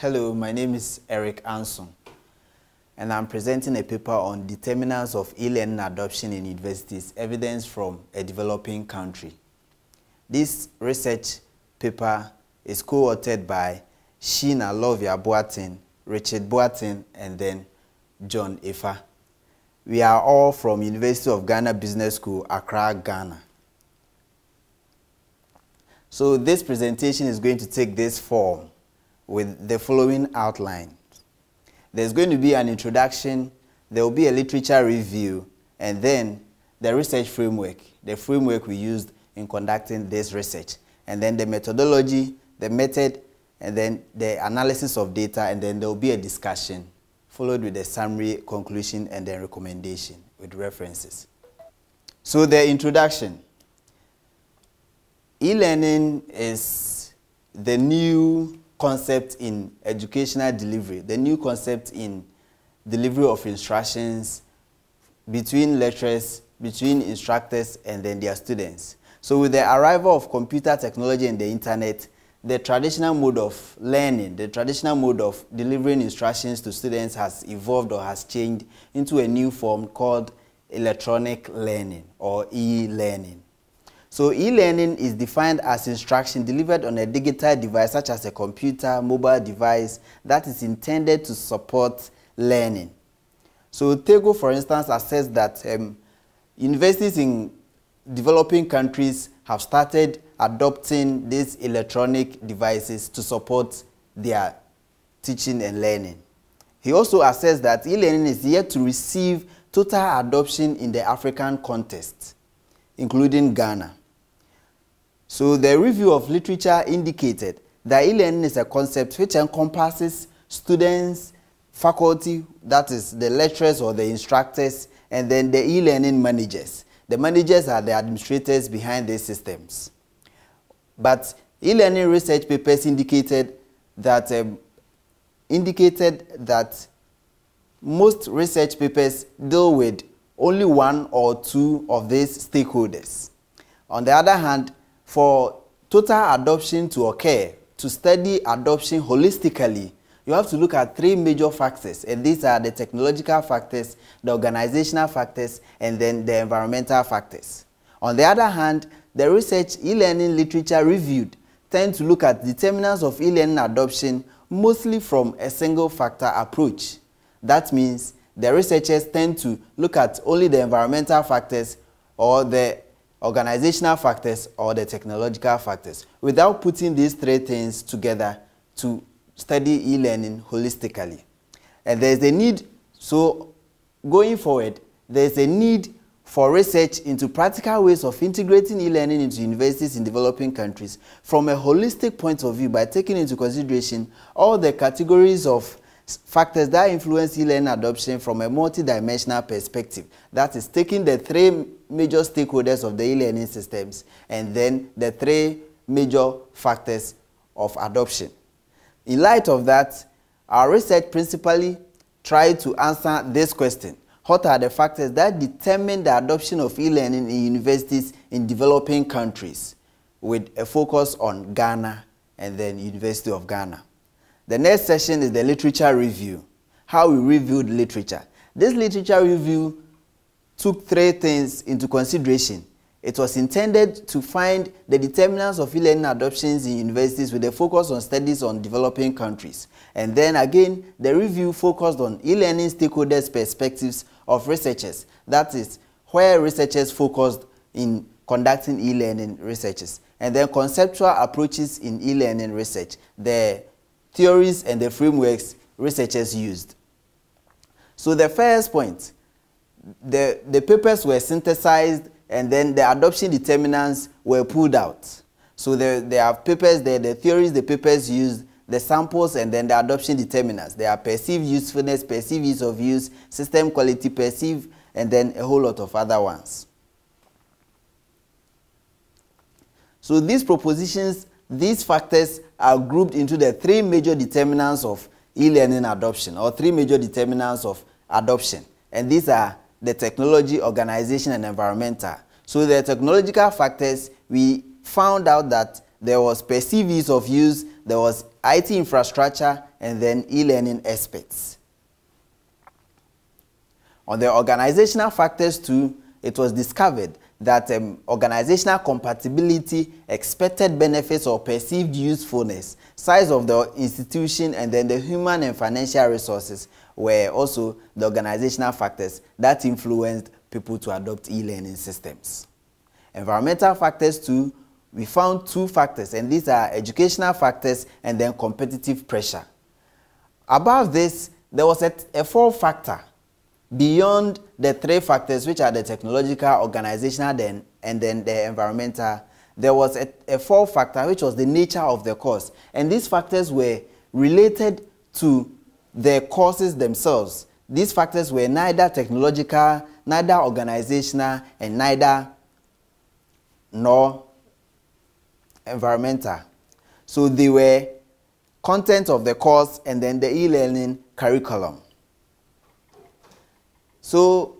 Hello, my name is Eric Ansong, and I'm presenting a paper on determinants of e-learning adoption in universities, evidence from a developing country. This research paper is co-authored by Sheena Lovia Boateng, Richard Boateng, and then John Effah. We are all from University of Ghana Business School, Accra, Ghana. So this presentation is going to take this form with the following outline. There's going to be an introduction, there will be a literature review, and then the research framework, the framework we used in conducting this research, and then the methodology, the method, and then the analysis of data, and then there will be a discussion, followed with a summary, conclusion, and then recommendation with references. So the introduction. E-learning is the new concept in educational delivery, the new concept in delivery of instructions between lecturers, between instructors, and then their students. So with the arrival of computer technology and the internet, the traditional mode of learning, the traditional mode of delivering instructions to students has evolved or has changed into a new form called electronic learning or e-learning. So e-learning is defined as instruction delivered on a digital device such as a computer, mobile device that is intended to support learning. So Tagoe, for instance, assessed that um, universities in developing countries have started adopting these electronic devices to support their teaching and learning. He also assessed that e-learning is yet to receive total adoption in the African context, including Ghana. So the review of literature indicated that e-learning is a concept which encompasses students, faculty, that is the lecturers or the instructors, and then the e-learning managers. The managers are the administrators behind these systems. But e-learning research papers indicated that um, indicated that most research papers deal with only one or two of these stakeholders. On the other hand, for total adoption to occur, to study adoption holistically, you have to look at three major factors, and these are the technological factors, the organizational factors, and then the environmental factors. On the other hand, the research e-learning literature reviewed tend to look at determinants of e-learning adoption mostly from a single factor approach. That means the researchers tend to look at only the environmental factors or the organizational factors or the technological factors without putting these three things together to study e-learning holistically. And there's a need, so going forward, there's a need for research into practical ways of integrating e-learning into universities in developing countries from a holistic point of view by taking into consideration all the categories of factors that influence e-learning adoption from a multidimensional perspective. That is taking the three major stakeholders of the e-learning systems and then the three major factors of adoption. In light of that, our research principally tried to answer this question. What are the factors that determine the adoption of e-learning in universities in developing countries with a focus on Ghana and then University of Ghana? The next session is the literature review, how we reviewed literature. This literature review took three things into consideration. It was intended to find the determinants of e-learning adoptions in universities with a focus on studies on developing countries. And then again, the review focused on e-learning stakeholders' perspectives of researchers. That is, where researchers focused in conducting e-learning researches. And then conceptual approaches in e-learning research. The theories and the frameworks researchers used. So the first point, the, the papers were synthesized and then the adoption determinants were pulled out. So there, there are papers there, the theories the papers used, the samples, and then the adoption determinants. There are perceived usefulness, perceived ease of use, system quality, perceived, and then a whole lot of other ones. So these propositions these factors are grouped into the three major determinants of e-learning adoption or three major determinants of adoption. And these are the technology, organization, and environmental. So the technological factors, we found out that there was perceived ease of use, there was IT infrastructure, and then e-learning aspects. On the organizational factors too, it was discovered that um, organizational compatibility, expected benefits or perceived usefulness, size of the institution, and then the human and financial resources were also the organizational factors that influenced people to adopt e-learning systems. Environmental factors too, we found two factors, and these are educational factors and then competitive pressure. Above this, there was a, a fourth factor beyond the three factors, which are the technological, organizational, then, and then the environmental. There was a, a fourth factor, which was the nature of the course. And these factors were related to the courses themselves. These factors were neither technological, neither organizational, and neither nor environmental. So they were content of the course and then the e-learning curriculum. So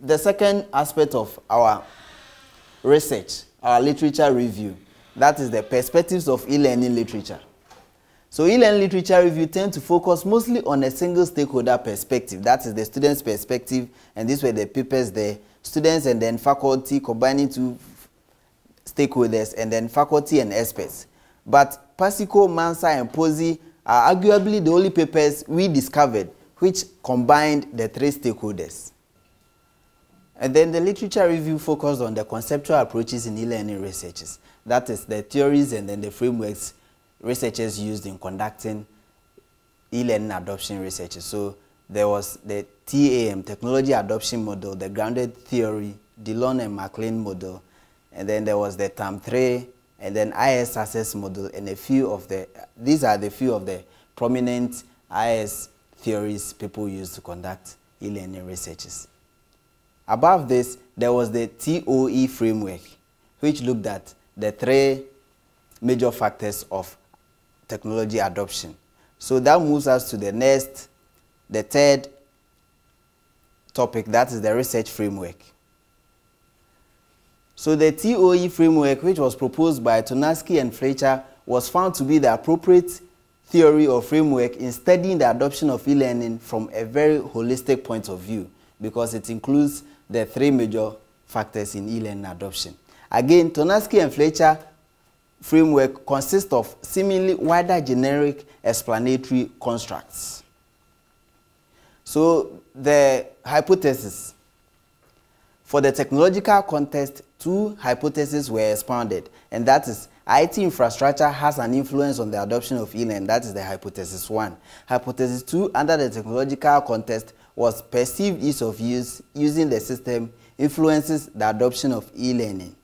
the second aspect of our research, our literature review, that is the perspectives of e-learning literature. So e-learning literature review tend to focus mostly on a single stakeholder perspective. That is the student's perspective, and these were the papers there. Students and then faculty combining two stakeholders, and then faculty and experts. But Parsifal, Mansa, and Posey are arguably the only papers we discovered which combined the three stakeholders. And then the literature review focused on the conceptual approaches in e-learning researches. That is the theories and then the frameworks researchers used in conducting e-learning adoption researches. So there was the TAM, Technology Adoption Model, the Grounded Theory, DeLone and McLean Model, and then there was the TAM3, and then IS Success Model, and a few of the, these are the few of the prominent IS theories people use to conduct e-learning researches. Above this, there was the TOE framework, which looked at the three major factors of technology adoption. So that moves us to the next, the third topic, that is the research framework. So the TOE framework, which was proposed by Tornatzky and Fleischer, was found to be the appropriate theory or framework in studying the adoption of e-learning from a very holistic point of view because it includes the three major factors in e-learning adoption. Again, Tornatzky and Fleischer framework consists of seemingly wider generic explanatory constructs. So the hypothesis for the technological context, two hypotheses were expounded, and that is IT infrastructure has an influence on the adoption of e-learning. That is the hypothesis one. Hypothesis two, under the technological context, was perceived ease of use using the system influences the adoption of e-learning.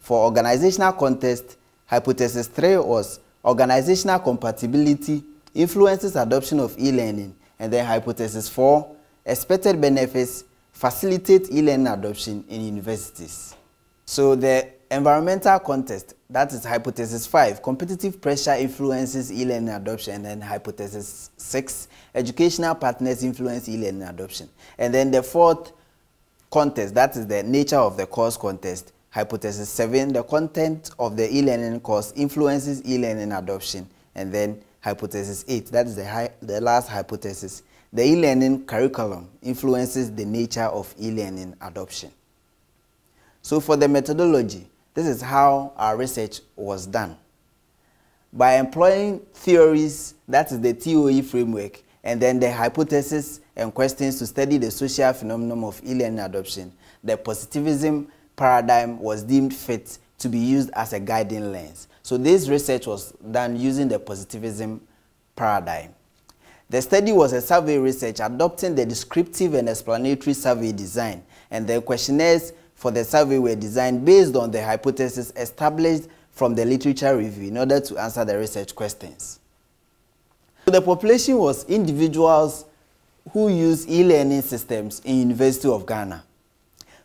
For organizational context, Hypothesis 3 was organizational compatibility influences adoption of e-learning. And then hypothesis 4, expected benefits facilitate e-learning adoption in universities. So the environmental context, that is hypothesis 5, competitive pressure influences e-learning adoption. And hypothesis 6, educational partners influence e-learning adoption. And then the fourth context, that is the nature of the course context, Hypothesis 7, the content of the e-learning course influences e-learning adoption. And then hypothesis 8, that is the, the last hypothesis. The e-learning curriculum influences the nature of e-learning adoption. So for the methodology, this is how our research was done. By employing theories, that is the TOE framework, and then the hypothesis and questions to study the social phenomenon of e-learning adoption, the positivism paradigm was deemed fit to be used as a guiding lens. So this research was done using the positivism paradigm. The study was a survey research adopting the descriptive and explanatory survey design, and the questionnaires for the survey were designed based on the hypothesis established from the literature review in order to answer the research questions. So the population was individuals who use e-learning systems in University of Ghana.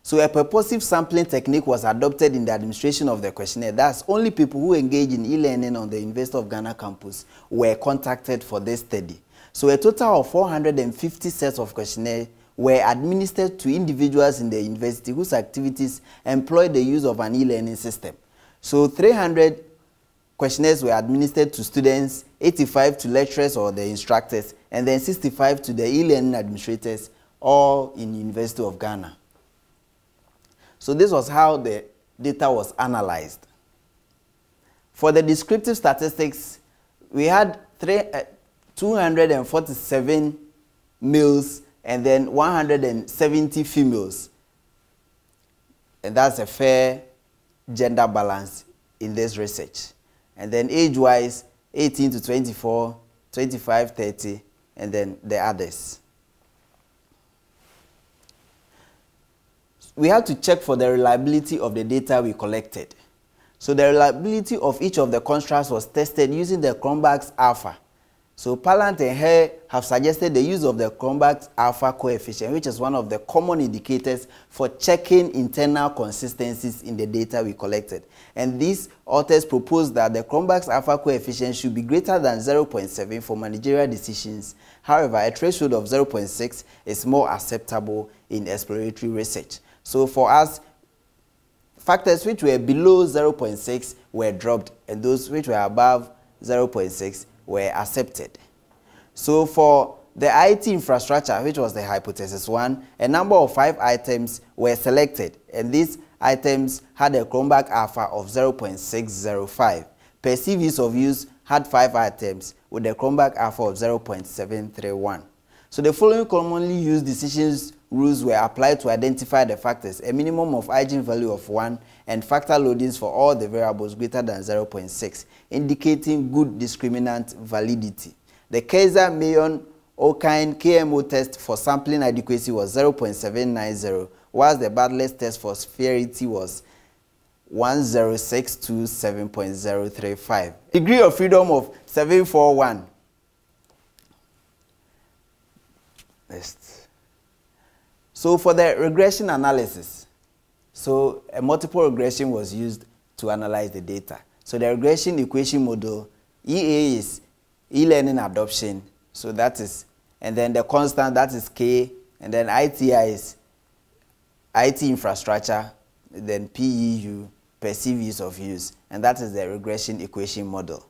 So a purposive sampling technique was adopted in the administration of the questionnaire. That's only people who engage in e-learning on the University of Ghana campus were contacted for this study. So a total of 450 sets of questionnaire were administered to individuals in the university whose activities employed the use of an e-learning system. So 300 questionnaires were administered to students, 85 to lecturers or the instructors, and then 65 to the e-learning administrators, all in University of Ghana. So this was how the data was analyzed. For the descriptive statistics, we had three, uh, 247 males and then 170 females. And that's a fair gender balance in this research. And then age-wise, 18 to 24, 25, 30, and then the others. We have to check for the reliability of the data we collected. So the reliability of each of the constructs was tested using the Cronbach's alpha. So Pallant and Hair have suggested the use of the Cronbach's alpha coefficient, which is one of the common indicators for checking internal consistencies in the data we collected. And these authors propose that the Cronbach's alpha coefficient should be greater than 0.7 for managerial decisions. However, a threshold of 0.6 is more acceptable in exploratory research. So for us, factors which were below 0.6 were dropped and those which were above 0.6 were accepted. So for the IT infrastructure, which was the hypothesis one, a number of five items were selected, and these items had a Cronbach alpha of 0.605. Perceived ease of use had five items with a Cronbach alpha of 0.731. So the following commonly used decisions rules were applied to identify the factors, a minimum of eigenvalue of 1 and factor loadings for all the variables greater than 0.6, indicating good discriminant validity. The Kaiser-Mayon Okine KMO test for sampling adequacy was 0.790, whilst the Bartlett's test for sphericity was 10627.035. Degree of freedom of 741. Next. So for the regression analysis, so a multiple regression was used to analyze the data. So the regression equation model, EA is e-learning adoption, so that is, and then the constant, that is K, and then ITI is IT infrastructure, then PEU, perceived use of use, and that is the regression equation model.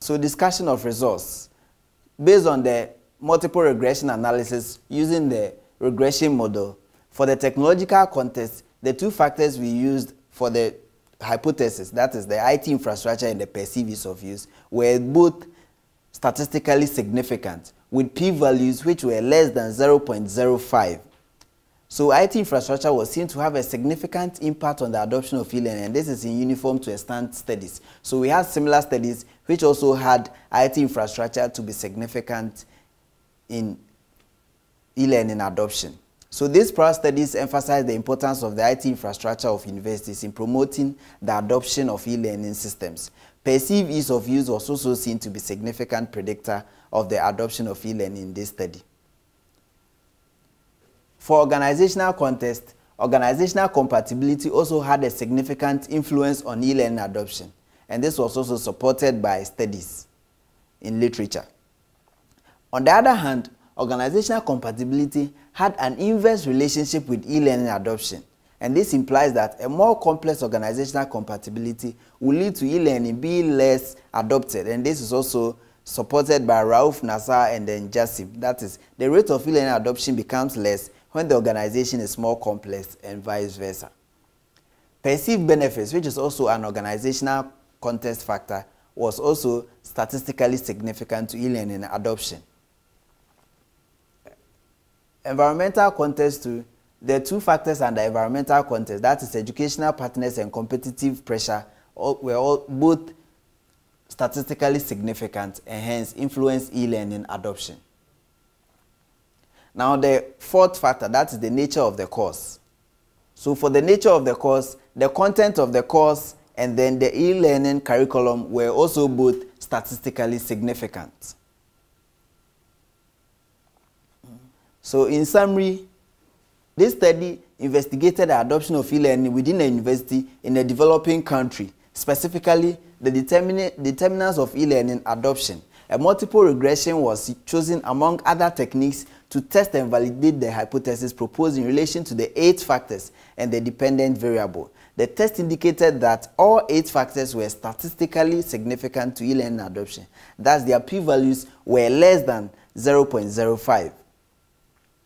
So discussion of results. Based on the multiple regression analysis using the regression model. For the technological context, the two factors we used for the hypothesis, that is the IT infrastructure and the perceived use of use, were both statistically significant with p-values which were less than 0.05. So IT infrastructure was seen to have a significant impact on the adoption of e-learning and this is in uniform to extant studies. So we had similar studies which also had IT infrastructure to be significant in e-learning adoption. So these prior studies emphasize the importance of the IT infrastructure of universities in promoting the adoption of e-learning systems. Perceived ease of use was also seen to be a significant predictor of the adoption of e-learning in this study. For organizational context, organizational compatibility also had a significant influence on e-learning adoption, and this was also supported by studies in literature. On the other hand, organizational compatibility had an inverse relationship with e-learning adoption. And this implies that a more complex organizational compatibility will lead to e-learning being less adopted. And this is also supported by Rauf Nassar and then Jassim. That is, the rate of e-learning adoption becomes less when the organization is more complex and vice versa. Perceived benefits, which is also an organizational context factor, was also statistically significant to e-learning adoption environmental context too, the two factors under environmental context, that is educational partners and competitive pressure, all, were all both statistically significant and hence influence e-learning adoption. Now the fourth factor, that is the nature of the course. So for the nature of the course, the content of the course and then the e-learning curriculum were also both statistically significant. So in summary, this study investigated the adoption of e-learning within a university in a developing country, specifically the determinants of e-learning adoption. A multiple regression was chosen among other techniques to test and validate the hypothesis proposed in relation to the eight factors and the dependent variable. The test indicated that all eight factors were statistically significant to e-learning adoption. Thus, their p-values were less than 0.05.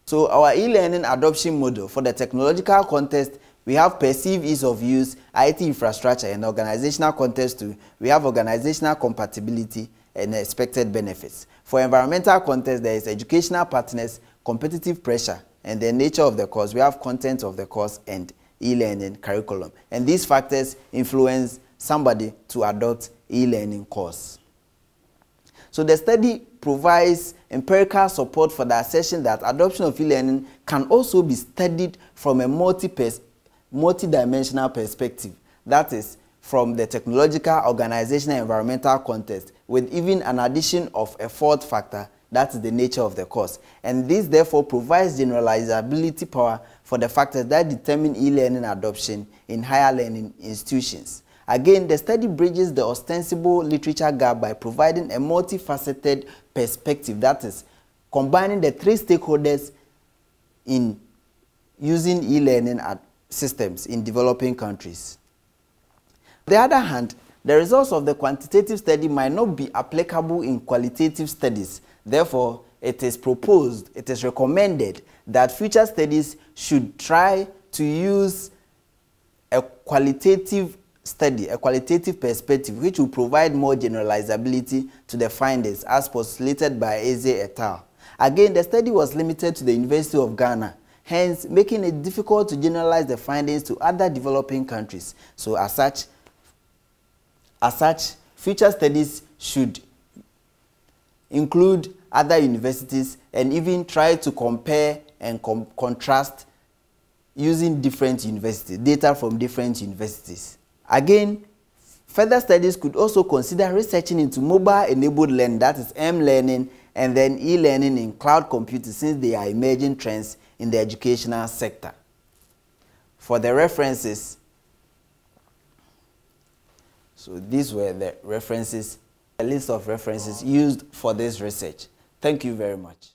So our e-learning adoption model for the technological context, we have perceived ease of use, IT infrastructure, and organizational context too. We have organizational compatibility and expected benefits. For environmental context, there is educational partners, competitive pressure, and the nature of the course. We have content of the course and e-learning curriculum. And these factors influence somebody to adopt e-learning course. So the study provides empirical support for the assertion that adoption of e-learning can also be studied from a multi-dimensional multi perspective. That is, from the technological, organizational, environmental context, with even an addition of a fourth factor, that is the nature of the course. And this therefore provides generalizability power for the factors that determine e-learning adoption in higher learning institutions. Again, the study bridges the ostensible literature gap by providing a multifaceted perspective, that is, combining the three stakeholders in using e-learning systems in developing countries. On the other hand, the results of the quantitative study might not be applicable in qualitative studies. Therefore, it is proposed, it is recommended that future studies should try to use a qualitative study, a qualitative perspective, which will provide more generalizability to the findings as postulated by Eze et al. Again, the study was limited to the University of Ghana, hence making it difficult to generalize the findings to other developing countries. So as such, as such, future studies should include other universities and even try to compare and com contrast using different universities, data from different universities. Again, further studies could also consider researching into mobile-enabled learning, that is M-learning, and then e-learning in cloud computing since they are emerging trends in the educational sector. For the references, so these were the references, a list of references used for this research. Thank you very much.